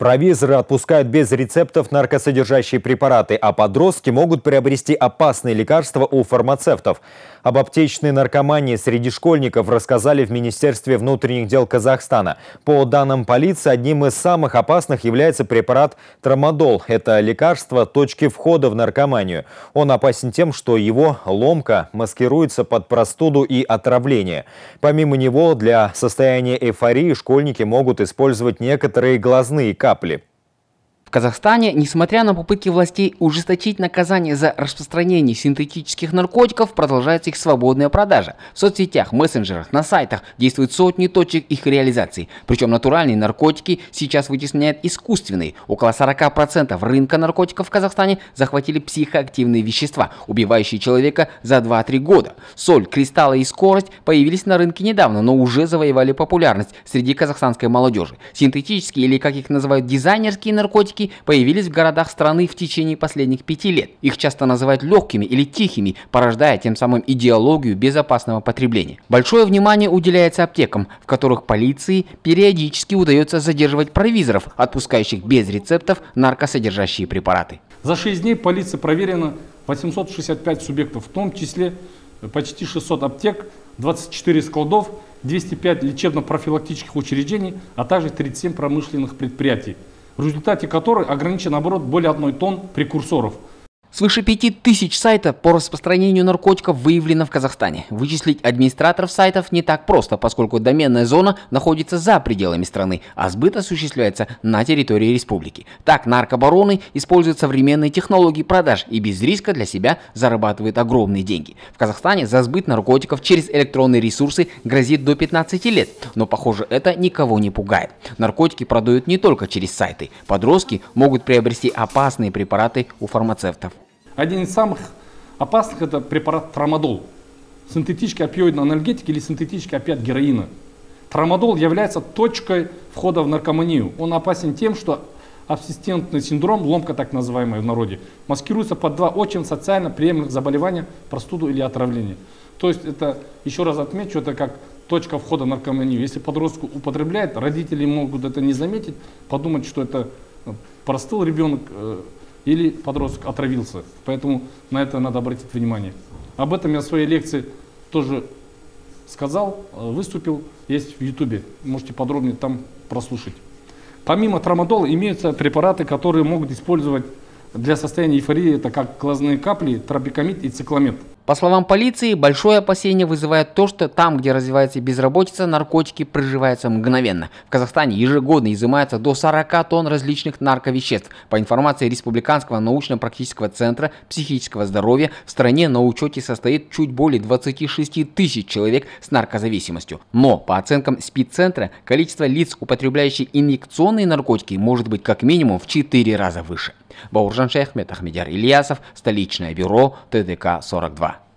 Провизоры отпускают без рецептов наркосодержащие препараты, а подростки могут приобрести опасные лекарства у фармацевтов. Об аптечной наркомании среди школьников рассказали в Министерстве внутренних дел Казахстана. По данным полиции, одним из самых опасных является препарат трамадол. Это лекарство точки входа в наркоманию. Он опасен тем, что его ломка маскируется под простуду и отравление. Помимо него, для состояния эйфории школьники могут использовать некоторые глазные капли капли. Казахстане, несмотря на попытки властей ужесточить наказание за распространение синтетических наркотиков, продолжается их свободная продажа. В соцсетях, мессенджерах, на сайтах действуют сотни точек их реализации. Причем натуральные наркотики сейчас вытесняют искусственные. Около 40% рынка наркотиков в Казахстане захватили психоактивные вещества, убивающие человека за 2-3 года. Соль, кристаллы и скорость появились на рынке недавно, но уже завоевали популярность среди казахстанской молодежи. Синтетические или, как их называют, дизайнерские наркотики наркотики появились в городах страны в течение последних пяти лет. Их часто называют легкими или тихими, порождая тем самым идеологию безопасного потребления. Большое внимание уделяется аптекам, в которых полиции периодически удается задерживать провизоров, отпускающих без рецептов наркосодержащие препараты. За 6 дней полиция проверена 865 субъектов, в том числе почти 600 аптек, 24 складов, 205 лечебно-профилактических учреждений, а также 37 промышленных предприятий в результате которой ограничен оборот более одной тонн прекурсоров – Свыше 5000 сайтов по распространению наркотиков выявлено в Казахстане. Вычислить администраторов сайтов не так просто, поскольку доменная зона находится за пределами страны, а сбыт осуществляется на территории республики. Так, наркобароны используют современные технологии продаж и без риска для себя зарабатывают огромные деньги. В Казахстане за сбыт наркотиков через электронные ресурсы грозит до 15 лет, но похоже это никого не пугает. Наркотики продают не только через сайты. Подростки могут приобрести опасные препараты у фармацевтов. Один из самых опасных это препарат трамадол. Синтетический опиоидный анальгетик или синтетический опиат героина. Трамадол является точкой входа в наркоманию. Он опасен тем, что абсистентный синдром, ломка так называемая в народе, маскируется под два очень социально приемлемых заболевания, простуду или отравление. То есть это, еще раз отмечу, это как точка входа в наркоманию. Если подросток употребляет, родители могут это не заметить, подумать, что это э, простыл ребенок, э, или подросток отравился. Поэтому на это надо обратить внимание. Об этом я в своей лекции тоже сказал, э, выступил, есть в Ютубе. Можете подробнее там прослушать. Помимо трамадола имеются препараты, которые могут использовать для состояния эйфории, это как глазные капли, тропикамид и цикламид. По словам полиции, большое опасение вызывает то, что там, где развивается безработица, наркотики приживаются мгновенно. В Казахстане ежегодно изымается до 40 тонн различных нарковеществ. По информации Республиканского научно-практического центра психического здоровья, в стране на учете состоит чуть более 26 тысяч человек с наркозависимостью. Но, по оценкам СПИД-центра, количество лиц, употребляющих инъекционные наркотики, может быть как минимум в 4 раза выше. Бауржан Шейхмет, Ахмедяр Ильясов, столичное бюро ТДК-42.